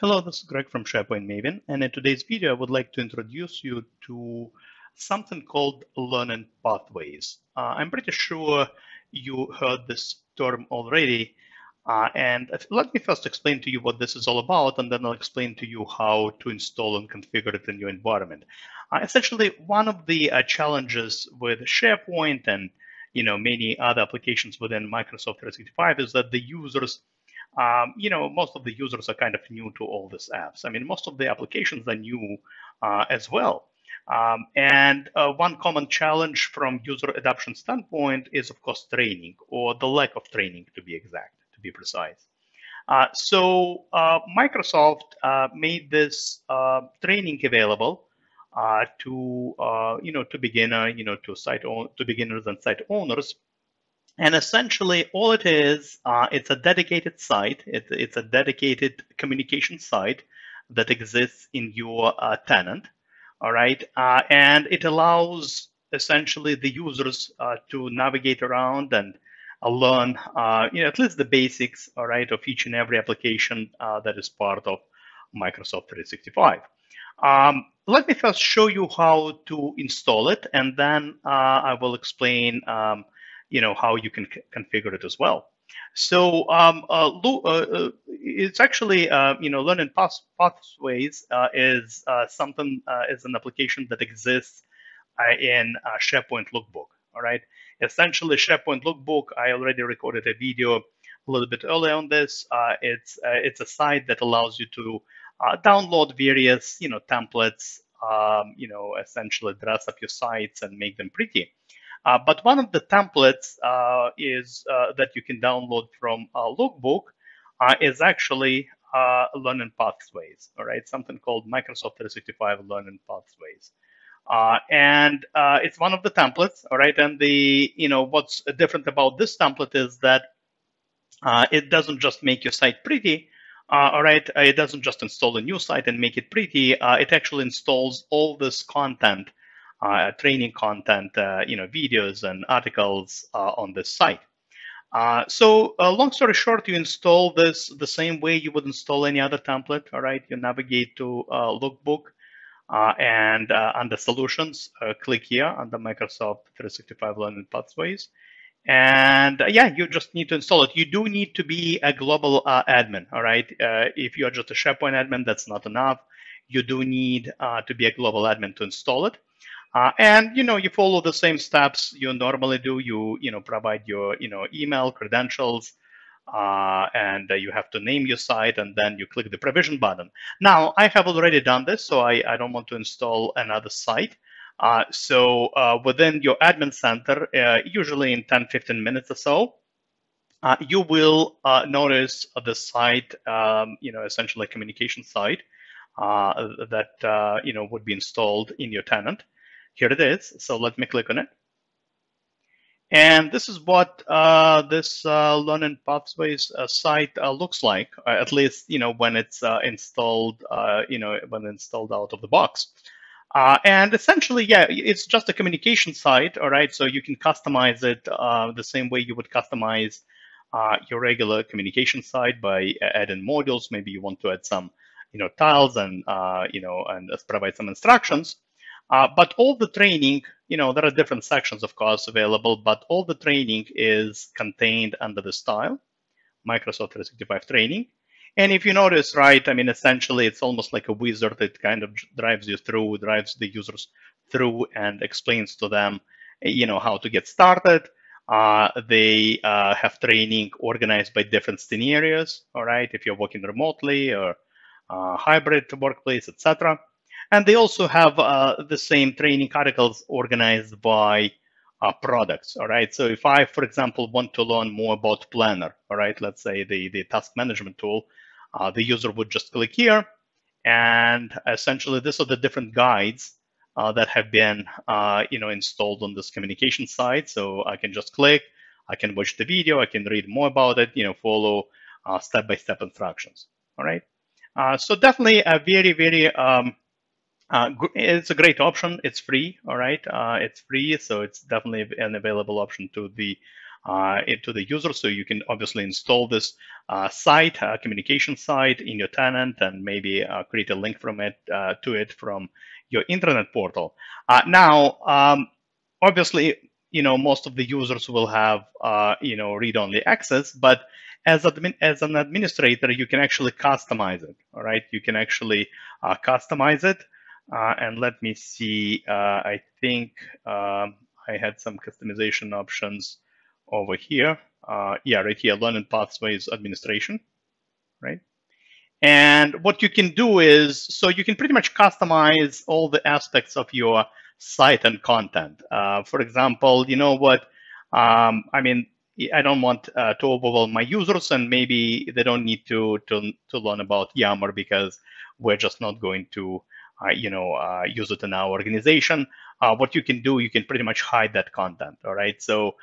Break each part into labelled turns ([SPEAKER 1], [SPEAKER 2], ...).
[SPEAKER 1] Hello, this is Greg from SharePoint Maven, and in today's video, I would like to introduce you to something called learning pathways. Uh, I'm pretty sure you heard this term already, uh, and let me first explain to you what this is all about, and then I'll explain to you how to install and configure it in your environment. Uh, essentially, one of the uh, challenges with SharePoint and you know many other applications within Microsoft 365 is that the users um, you know, most of the users are kind of new to all these apps. I mean, most of the applications are new uh, as well. Um, and uh, one common challenge from user adoption standpoint is, of course, training or the lack of training, to be exact, to be precise. Uh, so uh, Microsoft uh, made this uh, training available to, you know, to beginner, you know, to site to beginners and site owners and essentially, all it is, uh, it's a dedicated site. It, it's a dedicated communication site that exists in your uh, tenant. All right. Uh, and it allows essentially the users uh, to navigate around and uh, learn, uh, you know, at least the basics, all right, of each and every application that is part of Microsoft 365. Um, let me first show you how to install it, and then I will explain um, you know how you can configure it as well. So um, uh, uh, uh, it's actually uh, you know learning path pathways uh, is uh, something is an application that exists in SharePoint Lookbook. All right, essentially SharePoint Lookbook. I already recorded a video a little bit earlier on this. it's it's a site that allows you to download various you know templates. Um, you know, essentially dress up your sites and make them pretty. Uh, but one of the templates uh, is uh, that you can download from Lookbook is actually learning pathways, all right? Something called Microsoft 365 Learning Pathways. Uh, and uh, it's one of the templates, all right. And the you know what's different about this template is that uh, it doesn't just make your site pretty, all right. It doesn't just install a new site and make it pretty. it actually installs all this content training content, uh, you know, videos and articles uh, on this site. Uh, so uh, long story short, you install this the same way you would install any other template. All right, you navigate to uh, Lookbook and under Solutions, click here under Microsoft 365 Learning Pathways. And yeah, you just need to install it. You do need to be a global admin. All right, if you are just a SharePoint admin, that's not enough. You do need to be a global admin to install it. Uh, and you know you follow the same steps you normally do. You you know provide your you know email credentials, uh, and uh, you have to name your site, and then you click the provision button. Now I have already done this, so I, I don't want to install another site. Uh, so uh, within your admin center, uh, usually in 10-15 minutes or so, you will notice the site, um, you know, essentially a communication site that you know would be installed in your tenant. Here it is. So let me click on it. And this is what uh, this uh, Learning Pathways uh, site uh, looks like, uh, at least you know when it's uh, installed, you know when installed out of the box. and essentially, yeah, it's just a communication site, all right. So you can customize it the same way you would customize your regular communication site by adding modules. Maybe you want to add some, you know, tiles and you know and provide some instructions. Uh, but all the training, you know, there are different sections, of course, available, but all the training is contained under the style, Microsoft 365 training. And if you notice, right, I mean, essentially, it's almost like a wizard. It kind of drives you through, drives the users through and explains to them, you know, how to get started. Uh, they uh, have training organized by different scenarios, all right, if you're working remotely or uh, hybrid workplace, etc. And they also have uh, the same training articles organized by uh, products. All right. So if I, for example, want to learn more about Planner, all right, let's say the, the task management tool, uh, the user would just click here. And essentially, these are the different guides uh, that have been, uh, you know, installed on this communication site. So I can just click, I can watch the video, I can read more about it, you know, follow uh, step-by-step -step instructions. All right. so definitely a very, very um, uh, it's a great option. It's free, all right. Uh, it's free, so it's definitely an available option to the uh, to the user. So you can obviously install this uh, site, uh, communication site in your tenant, and maybe uh, create a link from it to it from your internet portal. Now, um, obviously, you know most of the users will have you know read-only access, but as, admin, as an administrator, you can actually customize it. All right, you can actually customize it. And let me see. I think um, I had some customization options over here. Uh, yeah, right here, learning pathways administration, right? And what you can do is, so you can pretty much customize all the aspects of your site and content. Uh, for example, you know what, um, I mean, I don't want uh, to overwhelm my users and maybe they don't need to, to, to learn about Yammer because we're just not going to uh, you know, uh, use it in our organization. Uh, what you can do, you can pretty much hide that content. All right. So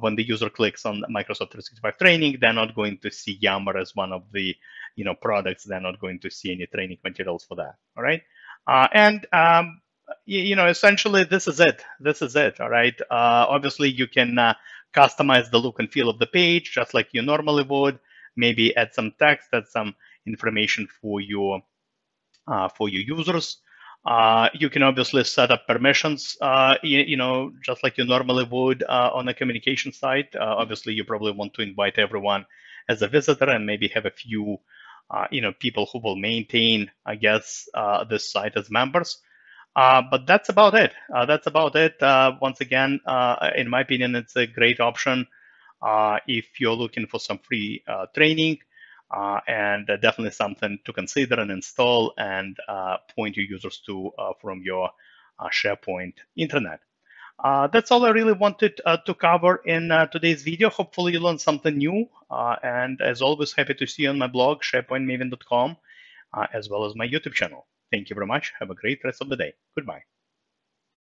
[SPEAKER 1] when the user clicks on Microsoft 365 training, they're not going to see Yammer as one of the, you know, products. They're not going to see any training materials for that. All right. and um, you know, essentially, this is it. This is it. All right. obviously, you can customize the look and feel of the page just like you normally would. Maybe add some text, add some information for your uh, for your users. Uh, you can obviously set up permissions, uh, you, you, know, just like you normally would uh, on a communication site. Uh, obviously, you probably want to invite everyone as a visitor and maybe have a few, uh, you know, people who will maintain, I guess, this site as members. but that's about it. that's about it. once again, in my opinion, it's a great option if you're looking for some free training uh, and uh, definitely something to consider and install and uh, point your users to uh, from your uh, SharePoint intranet. Uh, that's all I really wanted to cover in today's video. Hopefully you learned something new. and as always, happy to see you on my blog, sharepointmaven.com, as well as my YouTube channel. Thank you very much. Have a great rest of the day. Goodbye.